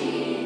mercy.